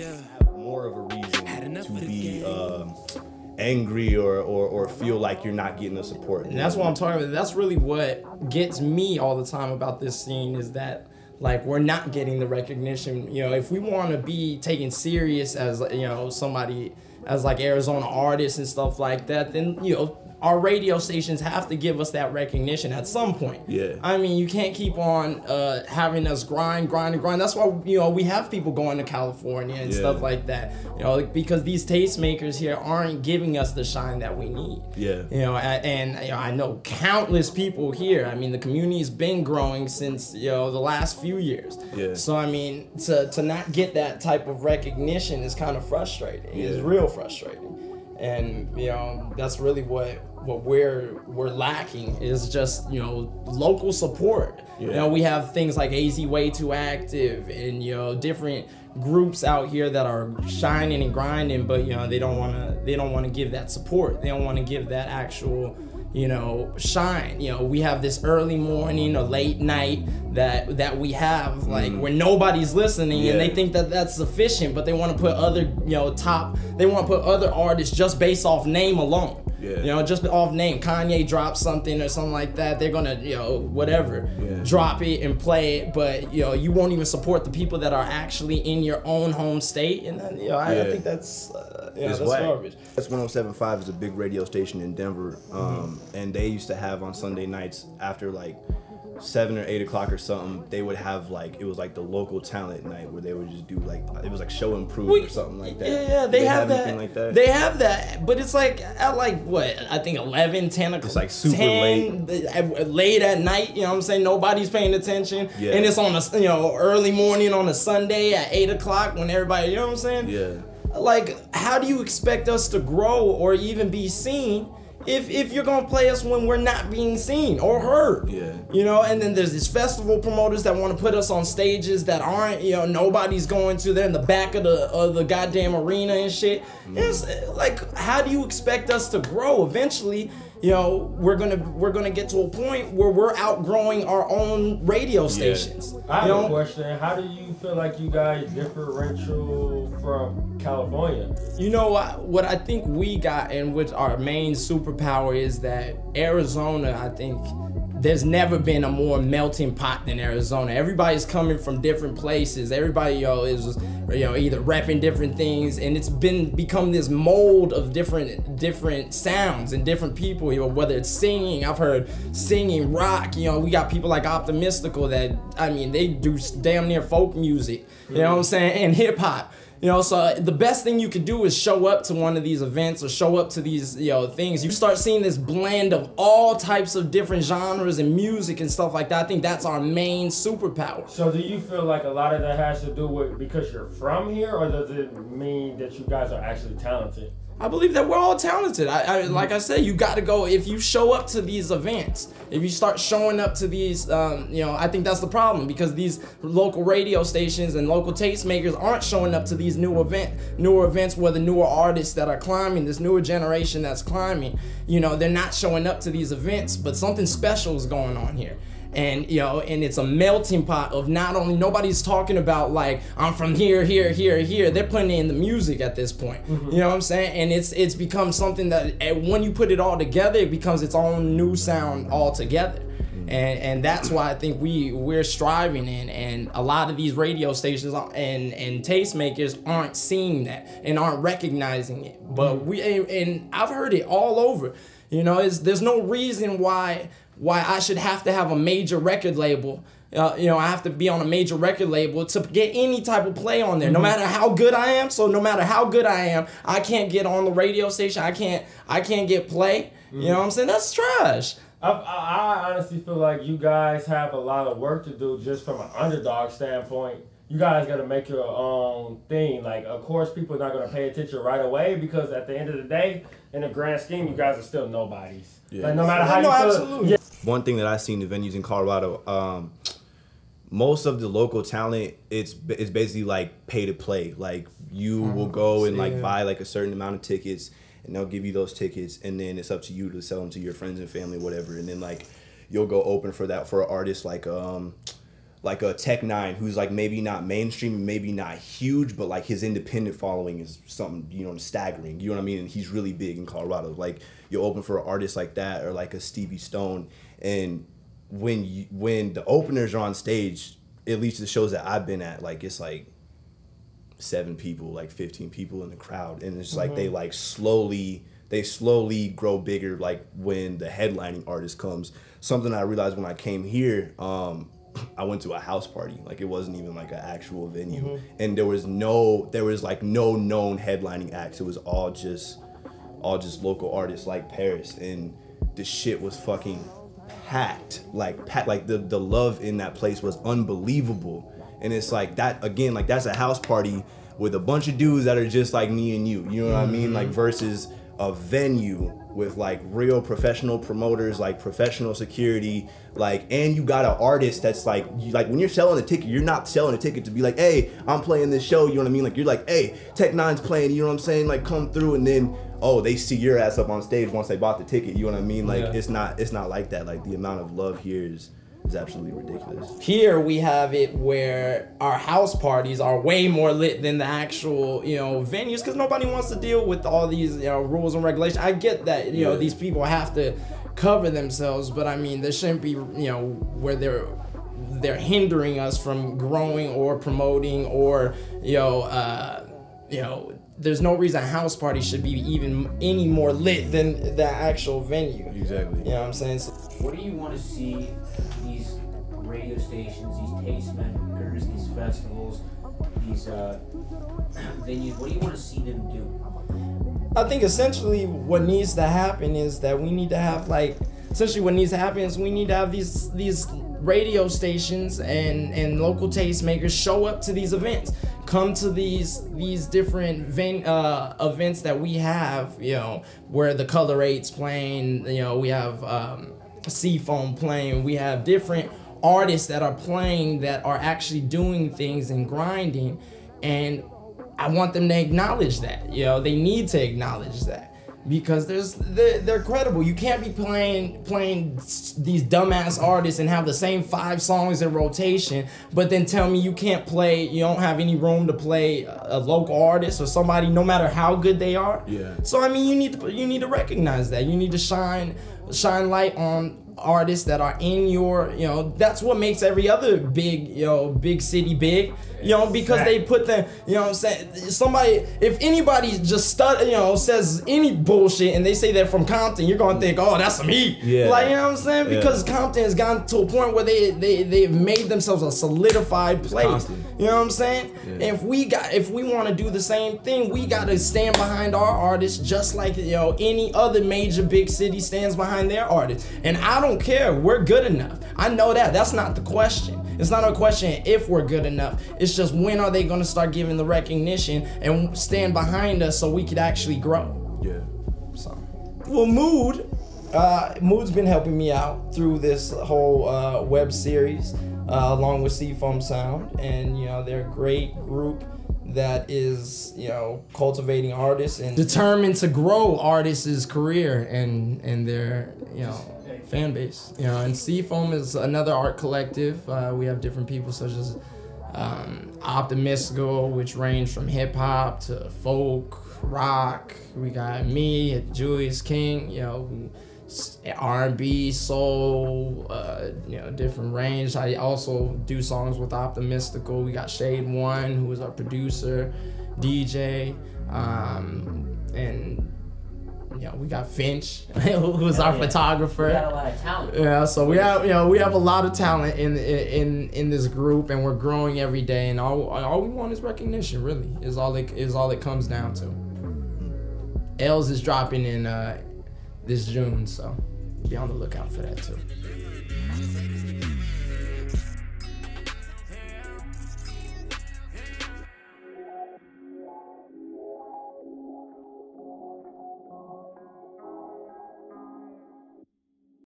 have more of a reason to be um, angry or, or, or feel like you're not getting the support. And that's what I'm talking about. That's really what gets me all the time about this scene is that like we're not getting the recognition. You know, if we want to be taken serious as you know somebody as like Arizona artists and stuff like that, then you know our radio stations have to give us that recognition at some point. Yeah. I mean, you can't keep on uh, having us grind, grind, and grind. That's why you know we have people going to California and Yeah. stuff like that. You know, because these tastemakers here aren't giving us the shine that we need. Yeah. You know, and you know, I know countless people here. I mean, the community's been growing since you know the last few years. Yeah. So I mean, to to not get that type of recognition is kind of frustrating. Yeah. It's real frustrating, and you know that's really what what we're we're lacking is just you know local support. You know, we have things like AZ Way Too Active and you know different groups out here that are shining and grinding, but you know they don't want to they don't want to give that support. They don't want to give that actual you know shine. You know, we have this early morning or late night that that we have mm. like where nobody's listening and they think that that's sufficient, but they want to put other you know top they want to put other artists just based off name alone. Yeah. You know, just off name. Kanye drops something or something like that. They're gonna, you know, whatever, Yeah. drop it and play it. But you know, you won't even support the people that are actually in your own home state. And then, you know, I, I think that's, uh, you know, It's that's whack. garbage. That's 107.5 is a big radio station in Denver, um, and they used to have on Sunday nights after like seven or eight o'clock or something. They would have like it was like the local talent night where they would just do like it was like show improve or something like that. Yeah, yeah, Do they, have, that. like that. They have that, but it's like at like what I think 11, 10 o'clock. It's, like, super 10, at- late at night. You know what I'm saying? Nobody's paying attention, Yeah. and it's on a you know early morning on a Sunday at eight o'clock when everybody. You know what I'm saying? yeah. like how do you expect us to grow or even be seen if if you're gonna play us when we're not being seen or heard. Yeah. you know and then there's these festival promoters that want to put us on stages that aren't you know nobody's going to. They're in the back of the of the goddamn arena and shit. It's uh, like how do you expect us to grow? Eventually you know we're gonna we're gonna get to a point where we're outgrowing our own radio stations I have know? a question. How do you feel like you guys differential from California? You know what? What I think we got, and which our main superpower is that Arizona. I think there's never been a more melting pot than Arizona. Everybody's coming from different places. Everybody, yo, is you know either rapping different things, and it's been become this mold of different different sounds and different people. You know, whether it's singing, I've heard singing, rock. You know, we got people like Optimistical that I mean they do damn near folk music. You know what I'm mm-hmm. saying? And hip hop. You know, so uh, the best thing you could do is show up to one of these events or show up to these, you know, things. You start seeing this blend of all types of different genres and music and stuff like that. I think that's our main superpower. So do you feel like a lot of that has to do with because you're from here, or does it mean that you guys are actually talented? I believe that we're all talented. I, I like I said, you got to go if you show up to these events. If you start showing up to these, um, you know, I think that's the problem because these local radio stations and local tastemakers aren't showing up to these new event, newer events where the newer artists that are climbing, this newer generation that's climbing, you know, they're not showing up to these events. But something special is going on here and you know and it's a melting pot of not only nobody's talking about like i'm from here here here here. They're putting in the music at this point. Mm-hmm. You know what i'm saying? And it's it's become something that eh, when you put it all together it becomes its own new sound altogether. Mm-hmm. And and that's why I think we we're striving in, and a lot of these radio stations and and tastemakers aren't seeing that and aren't recognizing it. But mm-hmm. we and, and I've heard it all over. You know, it's there's no reason why why I should have to have a major record label. Uh, you know, I have to be on a major record label to get any type of play on there, no matter how good I am. So no matter how good I am, I can't get on the radio station. I can't I can't get play. You know what I'm saying? That's trash. I, I, I honestly feel like you guys have a lot of work to do just from an underdog standpoint. You guys got to make your own thing. Like, of course, people are not going to pay attention right away because at the end of the day, in the grand scheme, you guys are still nobodies. Yeah. Like, no matter how No, you feel, absolutely. yeah, one thing that I've seen in venues in Colorado, um, most of the local talent, it's it's basically like pay to play. Like you will go and like buy like a certain amount of tickets, and they'll give you those tickets, and then it's up to you to sell them to your friends and family, whatever. And then like you'll go open for that for an artist like um, like a Tech N9ne who's like maybe not mainstream, maybe not huge, but like his independent following is something you know staggering. You know what I mean? And he's really big in Colorado. Like you're open for an artist like that or like a Stevie Stone, and when you when the openers are on stage, at least the shows that I've been at, like it's like seven people, like fifteen people in the crowd, and it's like they like slowly they slowly grow bigger. Like when the headlining artist comes, something I realized when I came here. Um, I went to a house party. Like it wasn't even like an actual venue, mm-hmm. and there was no, there was like no known headlining acts. It was all just, all just local artists like Paris, and the shit was fucking packed. Like packed. Like the the love in that place was unbelievable, and it's like that again. Like that's a house party with a bunch of dudes that are just like me and you. You know what I mean? Like mm-hmm. versus a venue with like real professional promoters, like professional security, like and you got an artist that's like you, like when you're selling a ticket, you're not selling a ticket to be like, hey, I'm playing this show. You know what I mean? Like you're like, hey, Tech N9ne's playing. You know what I'm saying? Like come through and then oh they see your ass up on stage once they bought the ticket. You know what I mean? Like Yeah. it's not it's not like that. Like the amount of love here is is absolutely ridiculous. Here we have it where our house parties are way more lit than the actual, you know, venues because nobody wants to deal with all these, you know, rules and regulations. I get that, you know, Yeah. these people have to cover themselves, but I mean, there shouldn't be, you know, where they're they're hindering us from growing or promoting or, you know, uh, you know, there's no reason a house party should be even any more lit than the actual venue. Exactly. You know what I'm saying? So, What do you want to see these radio stations, these tastemakers, these festivals, these uh, venues? What do you want to see them do? I think essentially what needs to happen is that we need to have like essentially what needs to happen is we need to have these these radio stations and and local tastemakers show up to these events come to these these different ven- uh, events that we have you know where the color eight's playing you know we have um, seafoam playing we have different artists that are playing that are actually doing things and grinding and I want them to acknowledge that. You know, they need to acknowledge that because there's they're, they're credible. You can't be playing playing these dumbass artists and have the same five songs in rotation, but then tell me you can't play. You don't have any room to play a, a local artist or somebody, no matter how good they are. Yeah. So I mean, you need to you need to recognize that. You need to shine shine light on artists that are in your you know that's what makes every other big you know big city big you know because they put the you know what i'm saying somebody if anybody just stud you know says any bullshit and they say they're from compton you're gonna think oh that's some heat Yeah. like you know what i'm saying Yeah. because compton has gotten to a point where they they they've made themselves a solidified place constant. you know what i'm saying Yeah. if we got if we want to do the same thing we got to stand behind our artists just like you know any other major big city stands behind their artists and i don't care we're good enough i know that that's not the question it's not a question if we're good enough. It's just when are they going to start giving the recognition and stand behind us so we could actually grow? Yeah. so, well, Mood, uh, Mood's been helping me out through this whole uh, web series, uh, along with Seafoam Sound, and you know they're a great group that is you know cultivating artists and determined to grow artists' career and and their you know fan base. You know, and Seafoam is another art collective. Uh, we have different people such as um, Optimistical, which range from hip hop to folk, rock. We got me, Julius King, you know, R&B, soul, uh, you know, different range. I also do songs with Optimistical. We got Shade One, who is our producer, DJ, um, and you know, we got Finch, who's our yeah. photographer. We got a lot of talent. Yeah, so we have you know we have a lot of talent in in in this group, and we're growing every day. And all all we want is recognition. Really, is all it is all it comes down to. Els is dropping in uh, this June, so be on the lookout for that too.